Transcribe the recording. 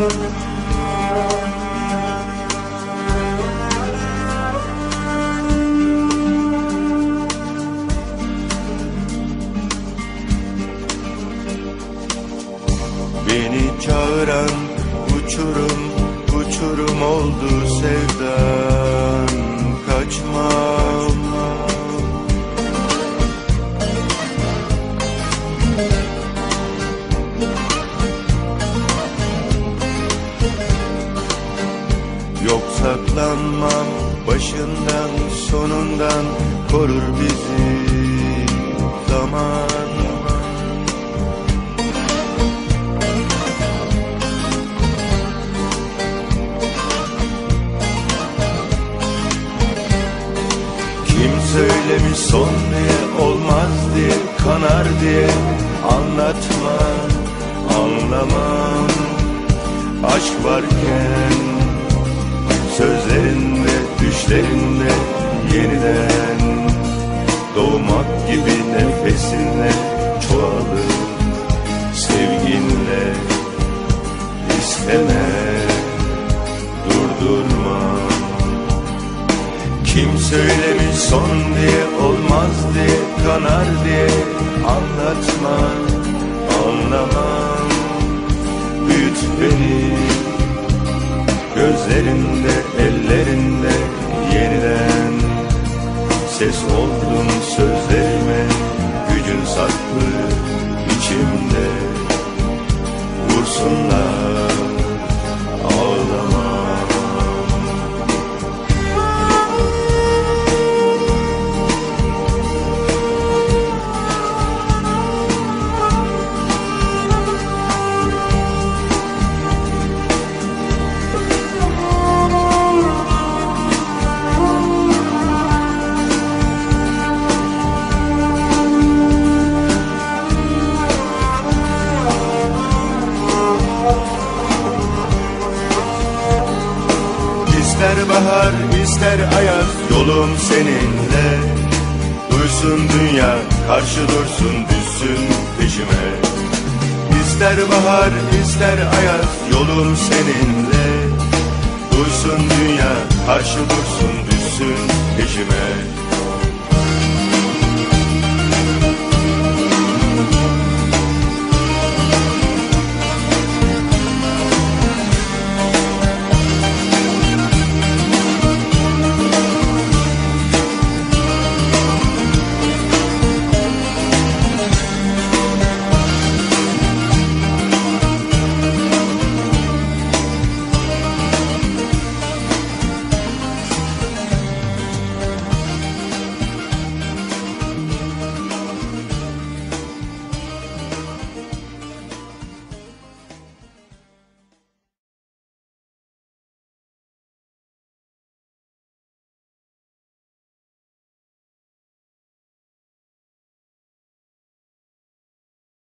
Beni çağıran uçurum uçurum oldu sevdan saklanmam başından sonundan korur bizi. Zaman kim söylemiş son diye olmaz diye kanar diye anlatma anlamam büyüt beni. Gözlerinde ellerinde yeniden ses oldun sözlerime. Gücün saklı içimde vursunlar bahar ister ayaz yolum seninle. Duysun dünya karşı dursun düşsün peşime. İster bahar ister ayaz yolum seninle. Duysun dünya karşı dursun düşsün peşime